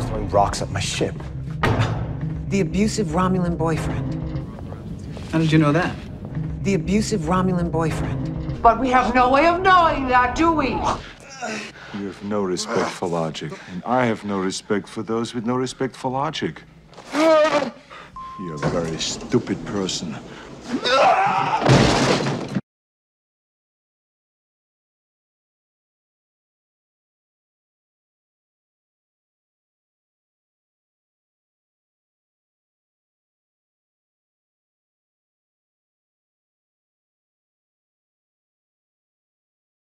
was throwing rocks at my ship. The abusive Romulan boyfriend. How did you know that? The abusive Romulan boyfriend. But we have no way of knowing that, do we? You have no respect for logic, and I have no respect for those with no respect for logic. Ah! You're a very stupid person.